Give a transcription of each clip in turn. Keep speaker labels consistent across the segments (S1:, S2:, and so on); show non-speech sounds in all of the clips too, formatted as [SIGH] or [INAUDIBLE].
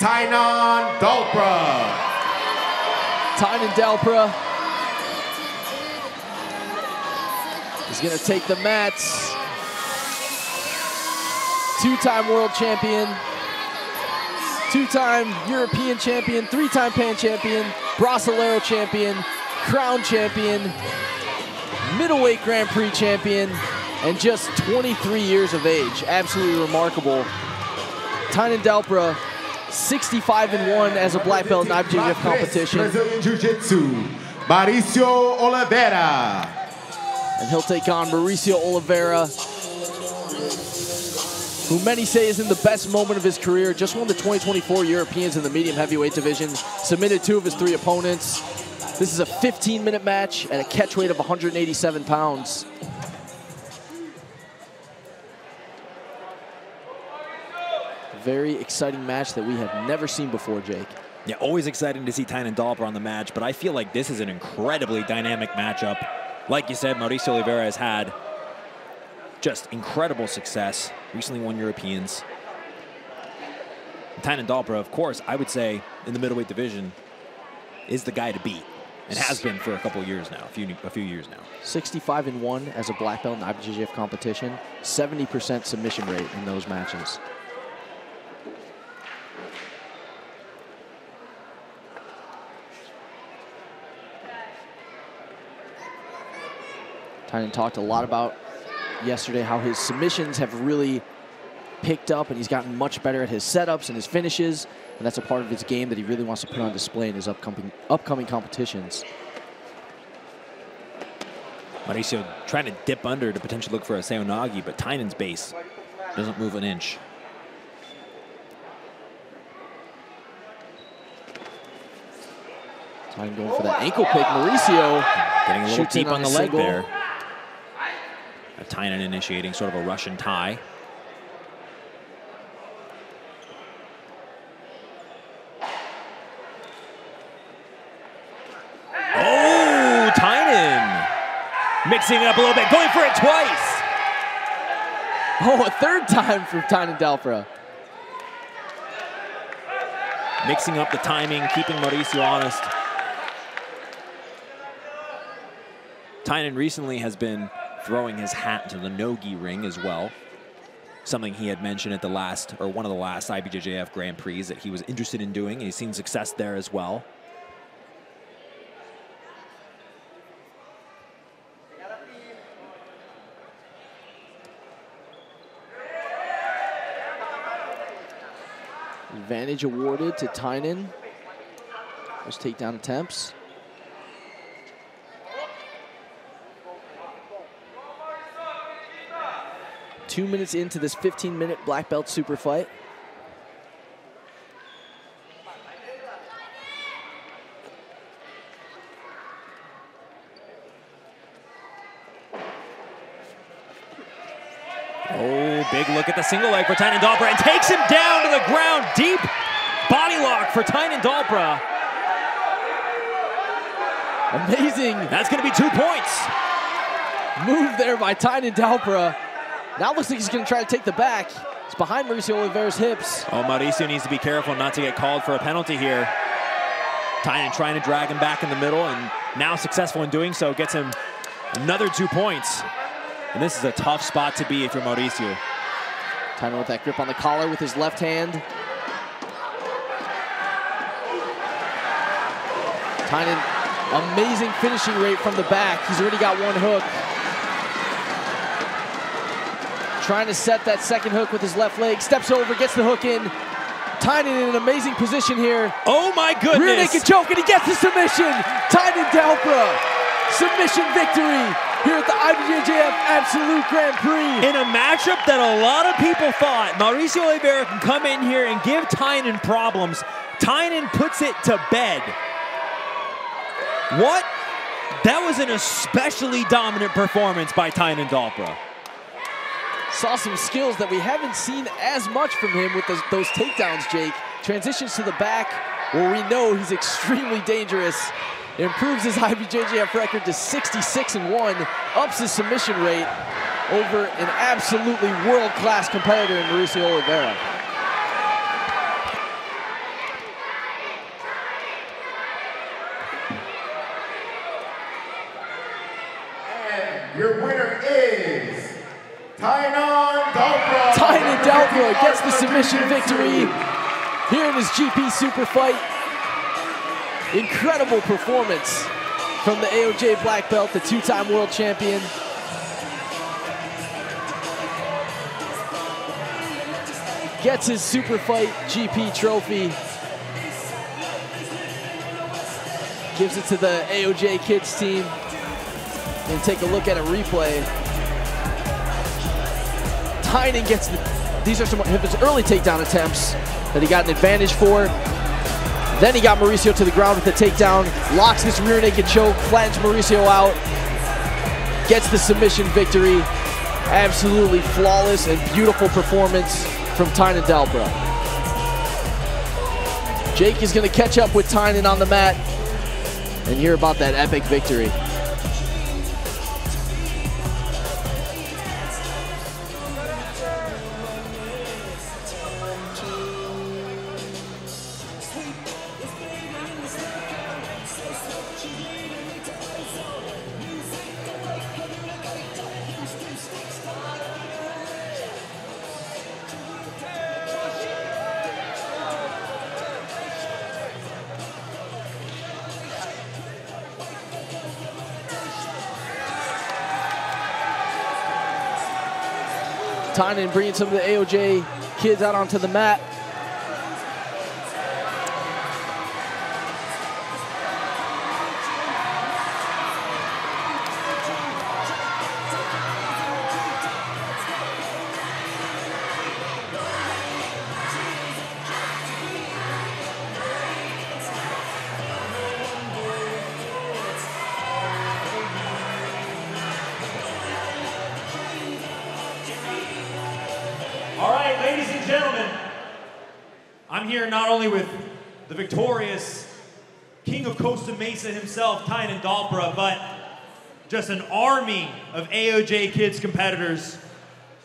S1: Tainan Dalpra.
S2: Tainan Dalpra is going to take the mats. Two-time world champion, two-time European champion, three-time Pan champion, Brasileiro champion, crown champion, middleweight Grand Prix champion, and just 23 years of age. Absolutely remarkable. Tainan Dalpra, 65 and 1 as a black belt in IBJJF competition.
S1: Brazilian Jiu-Jitsu, Mauricio Oliveira.
S2: And he'll take on Mauricio Oliveira, who many say is in the best moment of his career. Just won the 2024 Europeans in the medium heavyweight division, submitted two of his three opponents. This is a 15-minute match at a catch weight of 187 pounds. Very exciting match that we have never seen before, Jake.
S3: Yeah, always exciting to see Tainan Dalpra on the match, but I feel like this is an incredibly dynamic matchup. Like you said, Mauricio Oliveira has had just incredible success. Recently won Europeans. Tainan Dalpra, of course, I would say in the middleweight division is the guy to beat and has been for a couple years now, a few a few years now.
S2: 65 and 1 as a black belt in IBJJF competition, 70% submission rate in those matches. Tainan talked a lot about yesterday how his submissions have really picked up and he's gotten much better at his setups and his finishes. And that's a part of his game that he really wants to put on display in his upcoming, upcoming competitions.
S3: Mauricio trying to dip under to potentially look for a Seoi Nage, but Tainan's base doesn't move an inch.
S2: Tainan going for that ankle pick. Mauricio
S3: getting a little deep on, the leg there. Tainan initiating sort of a Russian tie. Oh, Tainan mixing it up a little bit, going for it twice.
S2: Oh, a third time for Tainan Dalpra.
S3: Mixing up the timing, keeping Mauricio honest. Tainan recently has been throwing his hat into the no-gi ring as well. Something he had mentioned at the last, or one of the last IBJJF Grand Prix that he was interested in doing, and he's seen success there as well.
S2: Advantage awarded to Tainan. Those takedown attempts. Two minutes into this 15-minute black belt super fight.
S3: Oh, big look at the single leg for Tainan Dalpra and takes him down to the ground. Deep body lock for Tainan Dalpra.
S2: Amazing.
S3: That's going to be two points.
S2: Move there by Tainan Dalpra. Now looks like he's going to try to take the back. It's behind Mauricio Oliveira's hips.
S3: Oh, Mauricio needs to be careful not to get called for a penalty here. Tainan trying to drag him back in the middle and now successful in doing so. Gets him another two points. And this is a tough spot to be if you're Mauricio.
S2: Tainan with that grip on the collar with his left hand. Tainan, amazing finishing rate from the back. He's already got one hook. Trying to set that second hook with his left leg. Steps over, gets the hook in. Tainan in an amazing position here.
S3: Oh my goodness.
S2: Rear naked choke, and he gets the submission. Tainan Dalpra, submission victory here at the IBJJF Absolute Grand Prix.
S3: In a matchup that a lot of people thought Mauricio Oliveira can come in here and give Tainan problems, Tainan puts it to bed. What? That was an especially dominant performance by Tainan Dalpra.
S2: Saw some skills that we haven't seen as much from him with those, those takedowns, Jake. Transitions to the back where we know he's extremely dangerous. Improves his [LAUGHS] IBJJF record to 66 and 1, ups his submission rate over an absolutely world-class competitor in Mauricio Oliveira.
S1: Your winner is Tainan
S2: Dalpra. Tainan gets the submission victory here in his GP Super Fight. Incredible performance from the AOJ black belt, the two-time world champion. Gets his Super Fight GP trophy. Gives it to the AOJ Kids team. And take a look at a replay. Tainan gets the, these are some of his early takedown attempts that he got an advantage for. Then he got Mauricio to the ground with the takedown, locks this rear naked choke, flattens Mauricio out, gets the submission victory. Absolutely flawless and beautiful performance from Tainan Dalpra. Jake is going to catch up with Tainan on the mat and hear about that epic victory. Tainan bringing some of the AOJ kids out onto the mat.
S3: All right, ladies and gentlemen, I'm here not only with the victorious King of Costa Mesa himself, Tainan Dalpra, but just an army of AOJ Kids competitors.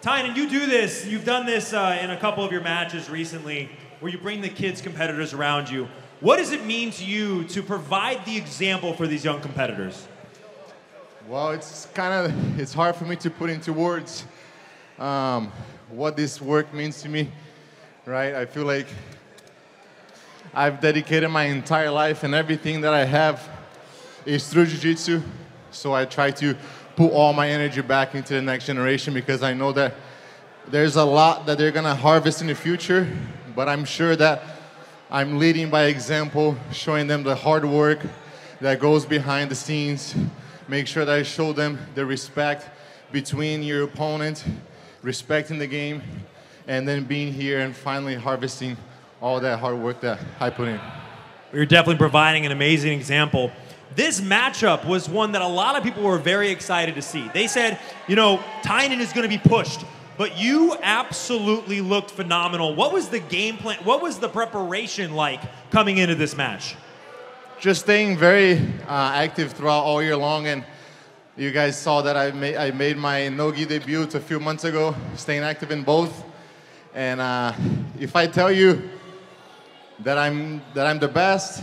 S3: Tainan, you do this, you've done this uh, in a couple of your matches recently, where you bring the kids competitors around you. What does it mean to you to provide the example for these young competitors?
S4: Well, it's kind of it's hard for me to put into words um, what this work means to me, right? I feel like I've dedicated my entire life and everything that I have is through jiu-jitsu. So I try to put all my energy back into the next generation because I know that there's a lot that they're gonna harvest in the future, but I'm sure that I'm leading by example, showing them the hard work that goes behind the scenes, make sure that I show them the respect between your opponent, respecting the game, and then being here and finally harvesting all that hard work that I put in.
S3: You're definitely providing an amazing example. This matchup was one that a lot of people were very excited to see. They said, you know, Tainan is going to be pushed, but you absolutely looked phenomenal. What was the game plan? What was the preparation like coming into this match?
S4: Just staying very uh, active throughout all year long, and you guys saw that I made, I made my Nogi debut a few months ago, staying active in both. And uh, if I tell you that I'm, that I'm the best,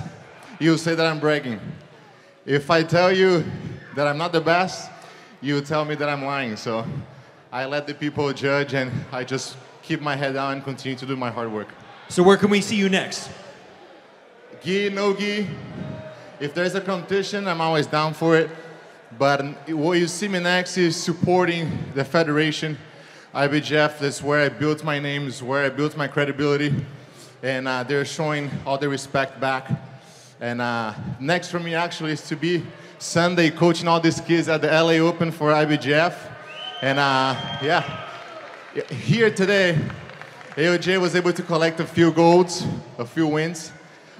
S4: you'll say that I'm bragging. If I tell you that I'm not the best, you tell me that I'm lying. So I let the people judge and I just keep my head down and continue to do my hard work.
S3: So where can we see you next?
S4: Gi, no gi. If there's a competition, I'm always down for it. But what you see me next is supporting the federation. IBJF, that's where I built my name, is where I built my credibility. And uh, they're showing all the respect back. And uh, next for me actually is to be Sunday coaching all these kids at the LA Open for IBJF. And uh, yeah, here today, AOJ was able to collect a few golds, a few wins.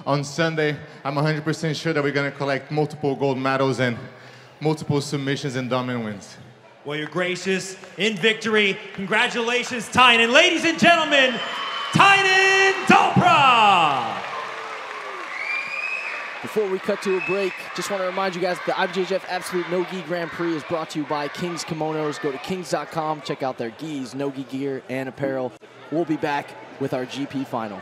S4: On Sunday, I'm 100% sure that we're to collect multiple gold medals and multiple submissions and dominant wins.
S3: Well, you're gracious in victory. Congratulations, Tainan. Ladies and gentlemen, Tainan Dalpra.
S2: Before we cut to a break, just want to remind you guys the IBJJF Absolute No Gi Grand Prix is brought to you by Kingz Kimonos. Go to kingz.com, check out their gis, no gi gear, and apparel. We'll be back with our GP final.